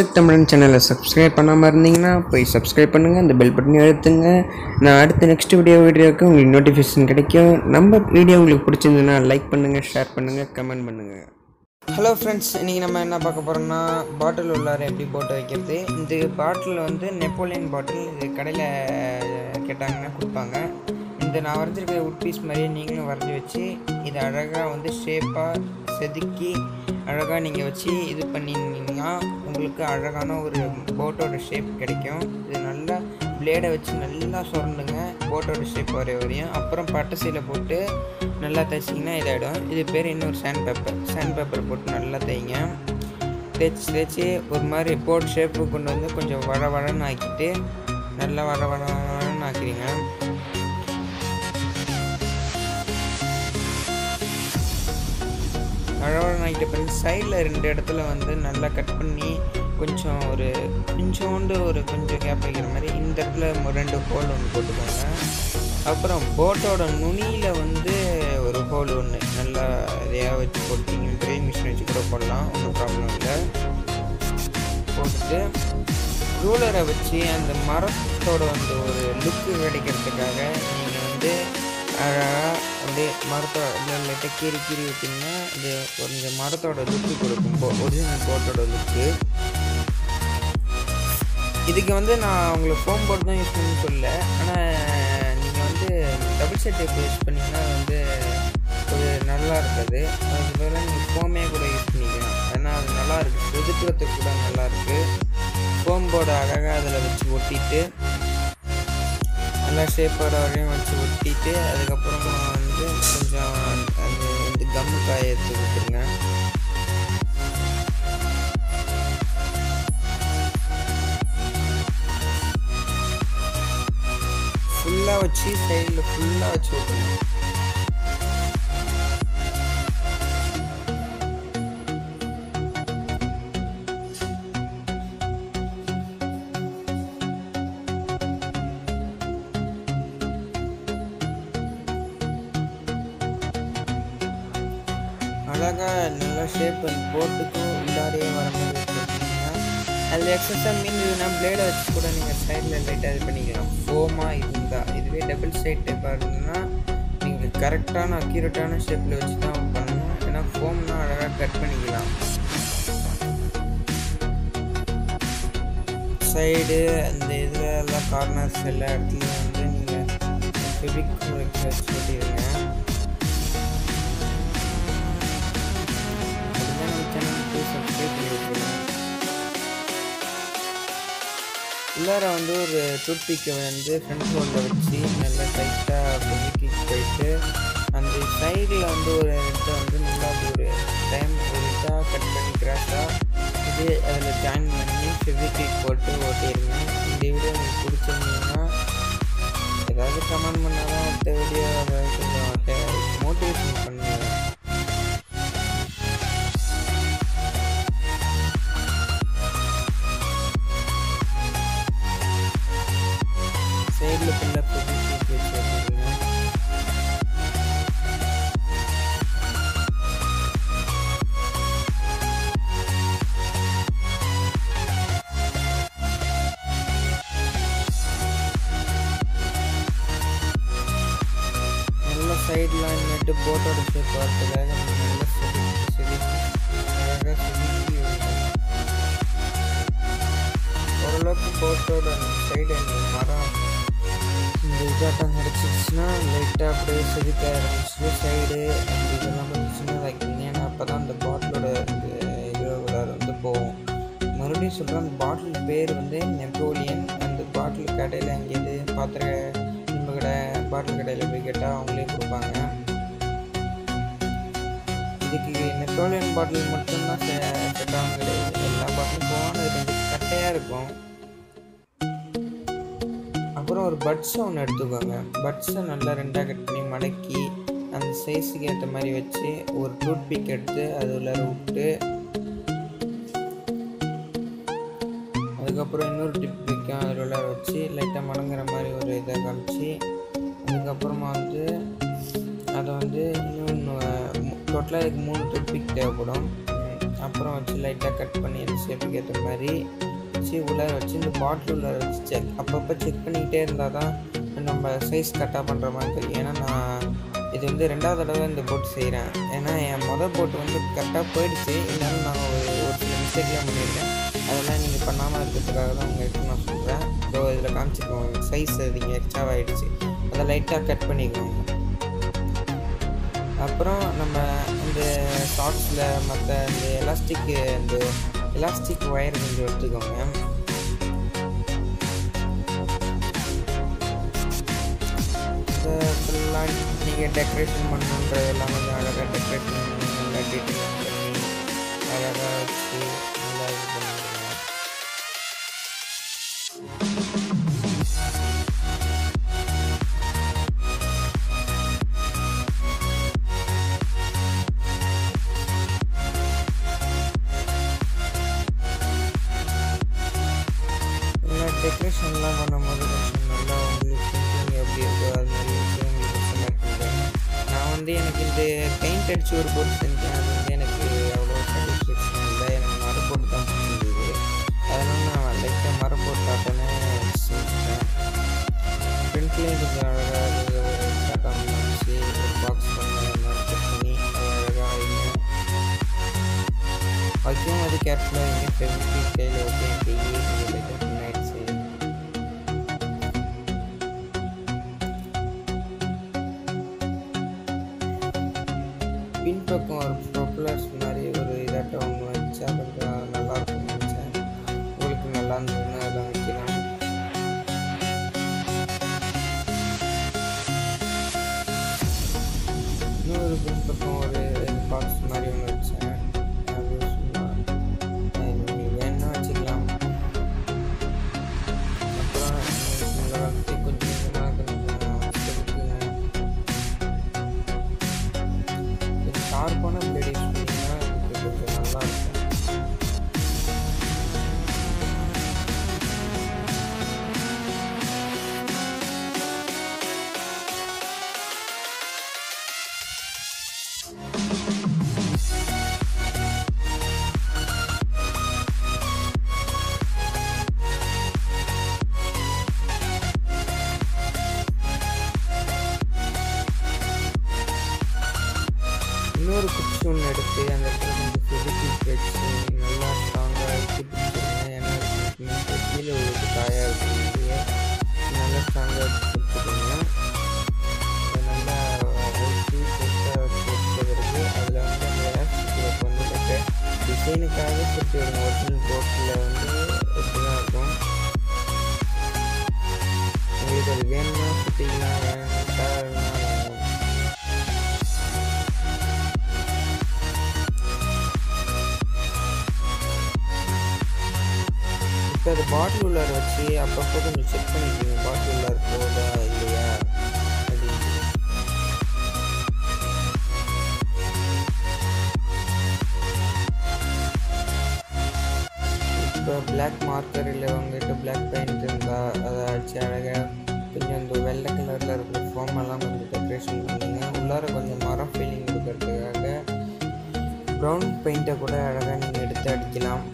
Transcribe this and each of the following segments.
Project தமிழன் சேனலை subscribe பண்ணாமல் இருந்தீங்கன்னா போய் சப்ஸ்கிரைப் பண்ணுங்கள் அந்த பெல் பட்டனை அழுத்துங்க. நான் அடுத்த நெக்ஸ்ட் வீடியோ வீடியோவுக்கு உங்களுக்கு நோட்டிஃபிகேஷன் கிடைக்கும். நம்ம வீடியோ உங்களுக்கு பிடிச்சிருந்ததுன்னா லைக் பண்ணுங்கள் ஷேர் பண்ணுங்கள் கமெண்ட் பண்ணுங்கள் ஹலோ ஃப்ரெண்ட்ஸ் இன்றைக்கி நம்ம என்ன பார்க்க போகிறோம்னா பாட்டில் உள்ளார எப்படி போட்டு வைக்கிறது? இந்த பாட்டில் வந்து நெப்போலியன் பாட்டில் இது கடையில் கேட்டாங்கன்னா கொடுப்பாங்க. இந்த நான் வரைஞ்சிருக்கிற உட் பீஸ் மாதிரியே நீங்களும் வரைஞ்சி வச்சு இதை அழகாக வந்து ஷேப்பாக செதுக்கி அழகாக நீங்கள் வச்சு இது பண்ணிங்கன்னா உங்களுக்கு அழகான ஒரு போட்டோட ஷேப் கிடைக்கும். இது நல்லா பிளேடை வச்சு நல்லா சுரண்டுங்க. போட்டோட ஷேப் வரைய வரையும் அப்புறம் பட்டை சீலை போட்டு நல்லா தைச்சிங்கன்னா இதாகிடும் இது பேர் இன்னொரு சேண்ட் பேப்பர் சேண்ட் பேப்பர் போட்டு நல்லா தைங்க தேய்ச்சி தேய்ச்சி ஒரு மாதிரி போட் ஷேப்பு கொண்டு வந்து கொஞ்சம் வழ வழன்னு ஆக்கிட்டு நல்லா வர வள வளன்னு ஆக்கிறீங்க அழகான ஆகிட்ட பிறகு சைடில் ரெண்டு இடத்துல வந்து நல்லா கட் பண்ணி கொஞ்சம் ஒரு கொஞ்சோண்டு ஒரு கொஞ்சம் கேப் வைக்கிற மாதிரி இந்த இடத்துல ரெண்டு ஹோல் ஒன்று போட்டுக்கோங்க. அப்புறம் போட்டோட நுனியில் வந்து ஒரு ஹோல் ஒன்று நல்லா இதையாக வச்சு போட்டிங்க ட்ரெயின் மிஷின் வச்சு கூட போடலாம். ஒன்றும் ப்ராப்ளம் இல்லை. போட்டுட்டு ரூலரை வச்சு அந்த மரத்தோட அந்த ஒரு லுக்கு கிடைக்கிறதுக்காக நீங்கள் வந்து அழகாக அப்படியே மரத்தோட லைட்டாக கீறி கீறி விட்டிங்கன்னா இது கொஞ்சம் மரத்தோட லுக்கு கொடுக்கும் போ ஒரிஜினல் போட்டோட லுக்கு இதுக்கு வந்து நான் உங்களுக்கு ஃபோம் போர்டு தான் யூஸ் பண்ணி சொல்ல ஆனால் நீங்கள் வந்து டபுள் செட் டேப் யூஸ் பண்ணிங்கன்னா வந்து ஒரு நல்லா இருக்காது. அதுக்கு பதிலாக நீங்கள் ஃபோமே கூட யூஸ் பண்ணிக்கலாம். ஏன்னா அது நல்லா இருக்குது செதுக்கிறதுக்கு கூட நல்லா இருக்குது ஃபோம் போர்டு அழகாக அதில் வச்சு ஒட்டிட்டு நல்லா ஷேப்போட வரையும் வச்சு ஒட்டிட்டு அதுக்கப்புறமா வந்து கொஞ்சம் அது வந்து கம்மு காய எடுத்து விட்டுருங்க ஃபுல்லாக வச்சு சைடில் ஃபுல்லாக வச்சு விட்டுருங்க அழகாக நல்லா ஷேப் அந்த போட்டுக்கும் உள்ளாரையே வர மாதிரி வச்சுருக்கீங்கன்னா அதில் எக்ஸஸாக மீந்ததுன்னா பிளேடை வச்சு கூட நீங்கள் சைடில் லைட்டாக இது பண்ணிக்கலாம். ஃபோமாக இருந்தால் இதுவே டபுள் சைட் டைப்பாக இருந்ததுன்னா நீங்கள் கரெக்டான அக்யூரேட்டான ஷேப்பில் வச்சு தான் பண்ணணும். ஏன்னா ஃபோம்னா அழகாக கட் பண்ணிக்கலாம். சைடு அந்த இதில் எல்லாம் கார்னர்ஸ் எல்லா இடத்துலையும் வந்து நீங்கள் ஃபெபிக் வச்சு ஒட்டிடுங்க உள்ளார வந்து ஒரு டூத்பிக்கை வந்து ஃப்ரண்ட் ஹோல்டில் வச்சு நல்லா டைட்டாக பொறுக்கி போயிட்டு அந்த சைடில் வந்து ஒரு இடத்த வந்து நல்லா ஒரு டைம் ஒருட்டாக கட் பண்ணி கிராஸாக இது அதில் ஜாயின் பண்ணி ஃபெவிக்விக் போட்டு ஓட்டிடுங்க இந்த வீடியோ உங்களுக்கு பிடிச்சிருந்தீங்கன்னா ஏதாவது கமெண்ட் பண்ணால் தான் அடுத்த வீடியோ கொஞ்சம் மோட்டிவேஷன் பண்ணுவேன் ரெண்டு போட்டோ எடுத்து பார்த்துக்காக அழகாக செதுக்கி ஓரளவுக்கு போட்டோட சைடு மரம் இந்த இதாட்டம் கிடச்சிருச்சுன்னா லைட்டாக அப்படியே செதுக்க ஆரம்பிச்சு சைடு அந்த இதெல்லாம் கொஞ்சம் சின்னதாக்கிங்க ஏன்னா அப்போ தான் அந்த பாட்டிலோட இது உள்ளார வந்து போகும் மறுபடியும் சொல்கிறேன் அந்த பாட்டில் பேர் வந்து நெப்போலியன் அந்த பாட்டில் கடையில் எங்கேயாவது பாத்திர நம்ம கடை பாட்டில் கடையில் போய் கேட்டால் அவங்களே கொடுப்பாங்க. இதுக்கு நெப்போலியன் பாட்டில் மட்டும்தான் செட் ஆகும் கிடையாது எல்லா பாட்டிலும் போகணும். ரெண்டு கட்டையாக இருக்கும். அப்புறம் ஒரு பட்ஸ் ஒன்று எடுத்துக்கோங்க. பட்ஸை நல்லா ரெண்டாக கட் பண்ணி மடக்கி அந்த சைஸுக்கு ஏற்ற மாதிரி வச்சு ஒரு டூத் பிக் எடுத்து அது உள்ளார விட்டு அதுக்கப்புறம் இன்னொரு டிப் பிக்கும் அதில் உள்ளார வச்சு லைட்டாக மடங்குற மாதிரி ஒரு இதை காமிச்சு அதுக்கப்புறமா வந்து அதை வந்து இன்னொன்று டோட்டலாக இதுக்கு மூணு டூத் பிக் தேவைப்படும் அப்புறம் வச்சு லைட்டாக கட் பண்ணி அந்த ஷேப்புக்கு ஏற்ற மாதிரி வச்சு உள்ளார வச்சு இந்த பாட்டில் உள்ளார வச்சு செக் அப்பப்போ செக் பண்ணிக்கிட்டே இருந்தால் தான் நம்ம சைஸ் கரெக்டாக பண்ணுற மாதிரி தெரியும். ஏன்னா நான் இது வந்து ரெண்டாவது தடவை இந்த போட்டு செய்கிறேன் ஏன்னா என் மொதல் போட்டு வந்து கரெக்டாக போயிடுச்சு. இருந்தாலும் நான் ஒரு ஒரு சில மிஸ்டேக்லாம் பண்ணியிருக்கேன். அதெல்லாம் நீங்கள் பண்ணாமல் இருக்கிறதுக்காக தான் உங்களுக்கு நான் சொல்கிறேன் ஸோ இதில் காமிச்சிக்கோங்க. சைஸ் நீங்கள் எக்ஸ்ட்ராவாக ஆகிடுச்சு அதை லைட்டாக கட் பண்ணிக்கோங்க. அப்புறம் நம்ம இந்த ஷார்ட்ஸில் மற்ற இந்த எலாஸ்டிக்கு இந்த எலாஸ்டிக் ஒயர் கொஞ்சம் எடுத்துக்கோங்க. ஃபுல்லாக நீங்கள் டெக்கரேஷன் பண்ணுன்றதெல்லாம் கொஞ்சம் அழகாக டெக்கரேஷன் பண்ணி நல்லா டீட்டெயில் பண்ணி அழகாக வச்சு வைக்கவும் அது கேர்ஃபுல்லாக வைங்க ஃபெவிக்விக் கையில் ஓகே இதில் வச்சு அப்பப்போ கொஞ்சம் செக் பண்ணிக்கோங்க பாட்டில் இருக்கோதா இல்லையா அப்படின்னு. இப்போ பிளாக் மார்க்கர் இல்லை உங்ககிட்ட பிளாக் பெயிண்ட் இருந்தால் அதை அடிச்சு அழகாக கொஞ்சம் அந்த வெள்ளை கலரில் இருக்கிற ஃபார்ம் எல்லாம் கொஞ்சம் டெக்கரேஷன் பண்ணுங்க. உள்ளார கொஞ்சம் மரம் ஃபீலிங் கொடுக்கறதுக்காக ப்ரௌன் பெயிண்ட்டை கூட அழகாக நீங்கள் எடுத்து அடிக்கலாம்.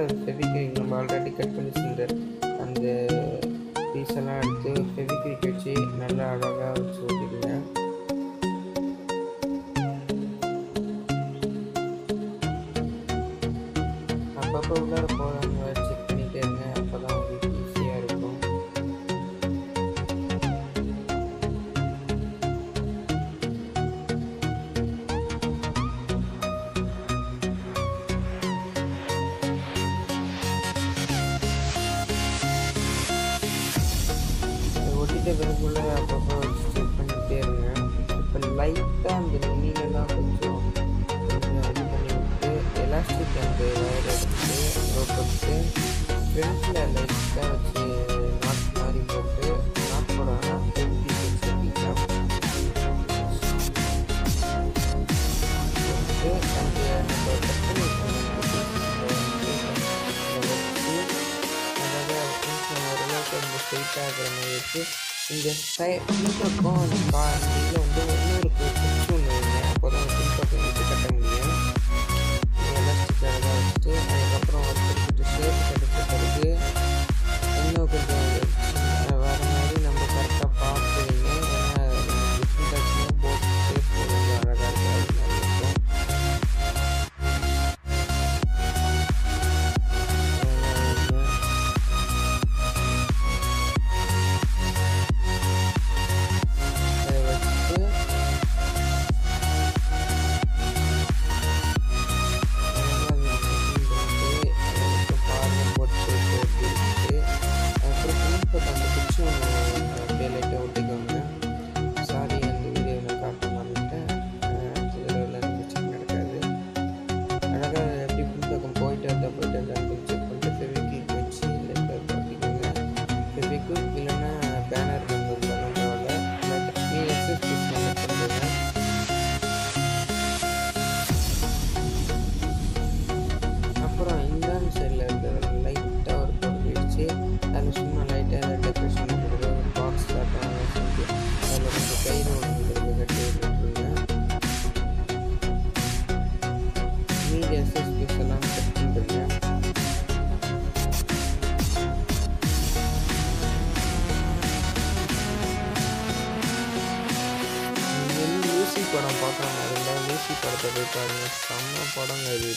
உள்ளார ஃபெவிக்விக் நம்ம ஆல்ரெடி கட் பண்ணி செஞ்ச அந்த பீஸ் எல்லாம் எடுத்து ஃபெவிக்விக் வச்சு நல்லா அழகாக வச்சு ஓட்டிக்கங்க அப்பப்போ உள்ளார பிளாஸ்டிக் அண்டு ஒயர் எடுத்து போட்டு ஃப்ரண்ட்டில் லைட்டாக வச்சு நாட் மாதிரி போட்டு நாட் போடோம்னா ஸ்ட்ரைட்டாகிற மாதிரி வச்சு இந்த சை இதுக்கும் அந்த கார் படம் பார்க்காம இருந்தால் லூசி படத்தை போய் பாருங்க. செம்ம படங்க அது.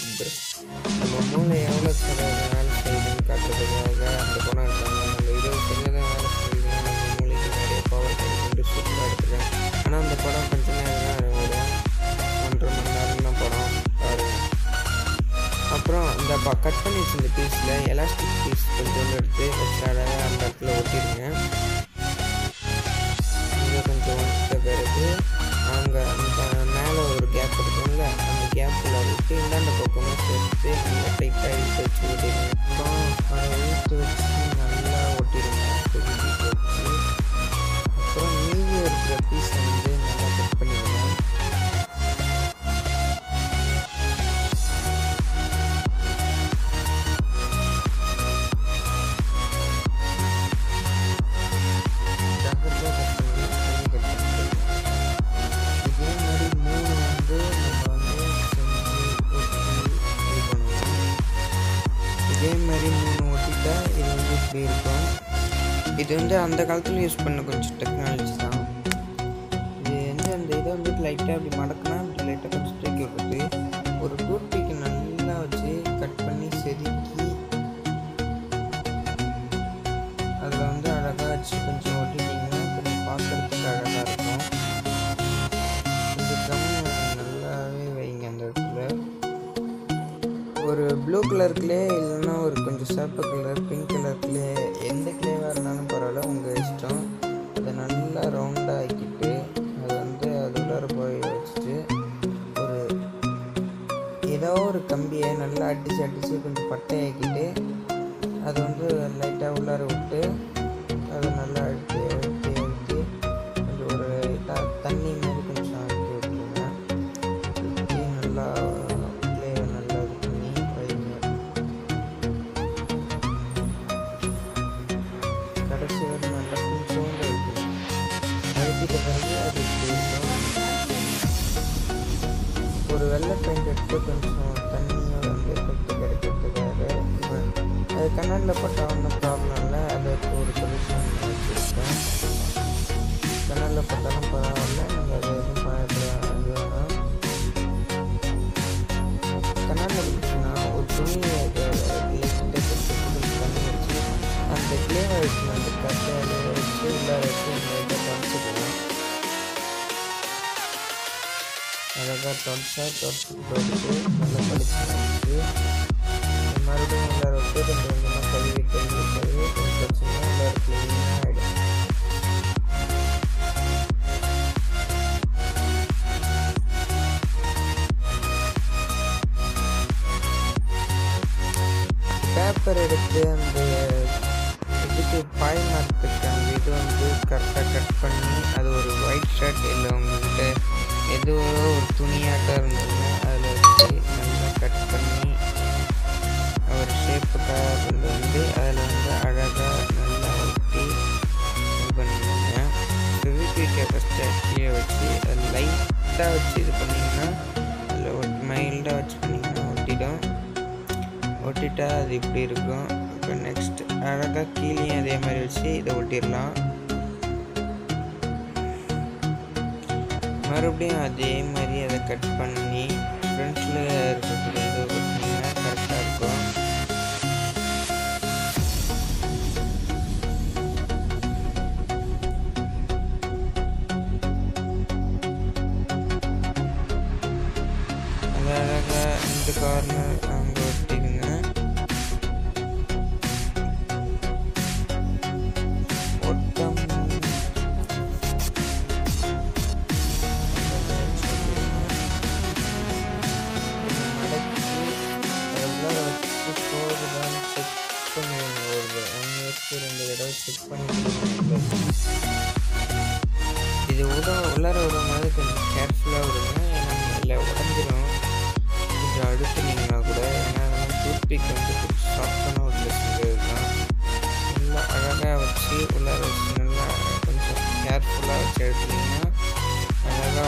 நம்ம மூளை எவ்வளோ சரியாக வேலை செய்யுதுன்னு காட்டுறதுக்காக அந்த படம் இருக்காங்க. அந்த இருபது சரியாக வேலை செய்யுதுன்னா நம்ம மூளைக்கு நிறைய பவர் கிடைக்குன்னு சூப்பராக எடுத்துருக்கேன் ஆனால் அந்த படம் கொஞ்ச நேரம் தான் வரும். ஒன்றரை மணி நேரம் தான் படம் பாருங்க அப்புறம் இந்த ப கட் பண்ணி வச்சிருந்த பீஸில் எலாஸ்டிக் பீஸ் கொஞ்சம் எடுத்து வச்சு அழகாக அந்த இடத்துல ஒட்டிடுங்க. இங்கே கொஞ்சம் பிறகு அங்கே அந்த மேலே ஒரு கேப் இருக்கும்ல அந்த கேப்பில் விட்டு இந்தாண்ட பக்கமாக சேர்த்து நல்லா டைட்டாக இழுத்து வச்சு விட்டுருங்க அப்புறம் அதை இழுத்து வச்சு நல்லா வந்து அந்த காலத்தில் யூஸ் பண்ண கொஞ்சம் டெக்னாலஜி தான். இது வந்து அந்த இதை வந்து லைட்டாக அப்படி மடக்குனா அப்படி லைட்டாக கொஞ்சம் தூக்கி விடுறது. ஒரு டூத் பீக்கை நல்லா வச்சு கட் பண்ணி செதுக்கி அதில் வந்து அழகாக வச்சு கொஞ்சம் ஒட்டிட்டிங்கன்னா கொஞ்சம் பார்க்குறதுக்கு அழகாக இருக்கும். இந்த கம் நல்லாவே வைங்க அந்த இடத்துல. ஒரு ப்ளூ கலருக்குள்ளே இல்லைன்னா ஒரு கொஞ்சம் சிவப்பு கலர் பிங்க் கலருக்குள்ளே எந்த கிளேவாக வச்சு அந்த கட்டையில வச்சு உள்ளே வச்சு தொடச்சிக்கலாம் அழகாக தொடச்சா தொடச்சி நல்லா படிச்சு மறுபடியும் உள்ளார விட்டு கழுவி கழுவி கழுவி கொஞ்சம் வச்சிங்கன்னா உள்ளார க்ளீனாக ஆகிடும் பேப்பர் எடுத்து அந்த ஃபஸ்ட்டு பாய்மரத்துக்கு அந்த இது வந்து கரெக்டாக கட் பண்ணி அது ஒரு ஒயிட் ஷர்ட் இல்லை உங்கள்கிட்ட எதோ ஒரு துணியாக தான் இருந்ததுன்னா அதில் வச்சு நல்லா கட் பண்ணி ஒரு ஷேப்புக்காக வந்து அதில் வந்து அழகாக நல்லா ஒட்டி இது பண்ணிக்கோங்க ரிவிக்விக்க ஃபஸ்ட்டு வச்சு அது லைட்டாக வச்சு இது பண்ணிங்கன்னா அதில் மைல்டாக வச்சு பண்ணிங்கன்னா ஒட்டிடும். ஒட்டிட்டா அது இப்படி இருக்கும். அழகாக கீழேயும் அதே மாதிரி வச்சு இதை ஒட்டிடலாம். மறுபடியும் அதே மாதிரி அதை கட் பண்ணி ஃப்ரண்ட்ஸில் இருக்கிறது கரெக்டாக இருக்கும். அது அழகாக ரெண்டு கார்னர்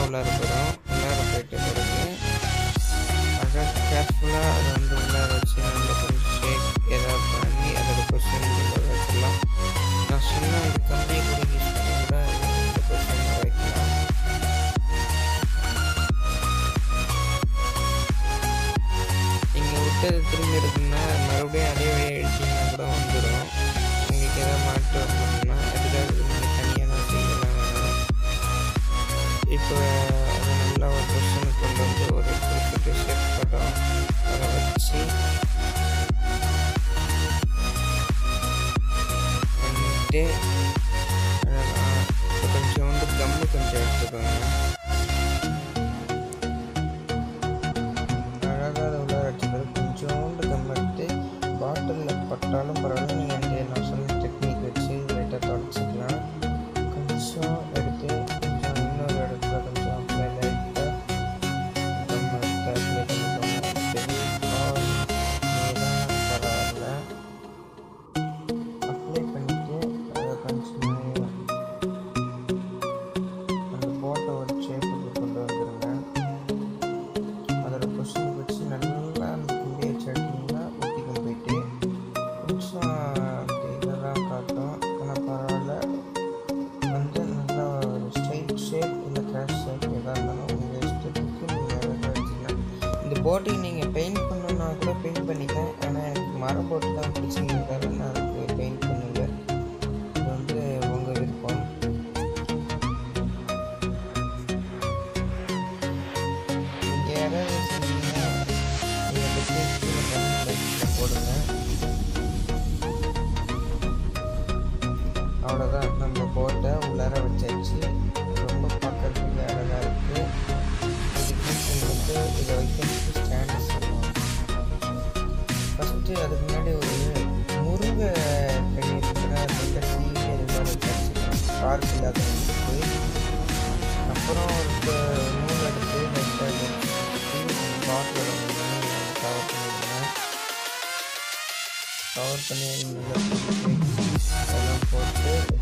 உள்ளார போகிறோம் உள்ளார போயிட்டு பிறகு அதான் கேர்ஃபுல்லாக அதை வந்து உள்ளார வச்சு நம்ம கொஞ்சம் ஷேக் ஏதாவது பண்ணி அதோட கொஸ்டின் வைக்கலாம். நான் சொன்னால் இது கம்மியாக கூட யூஸ் பண்ணி கூட இந்த கொஸ்டின் வைக்கலாம். இங்கே விட்டது திரும்பி இருக்குன்னா மறுபடியும் அதே అంటే కొంచెం ఉండి గమ్ము కొంచెం எடுத்துக்கோங்க அவ்வளோதான் நம்ம போட்டை உள்ளார வச்சாச்சு. ரொம்ப பார்க்கறதுக்கு அழகாக இருக்குது வந்து இதை வைக்கிறதுக்கு ஸ்டாண்டு சொல்லுவாங்க ஃபஸ்ட்டு அதுக்கு முன்னாடி ஒரு முருங்கை கனி இருக்கிற அந்த சீனி இது பார்க் இல்லாத அப்புறம் ஒரு நூல் எடுத்து லைட்டாக கவர் பண்ணிடுவேன் கவர் பண்ணி for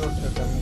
los tratamientos.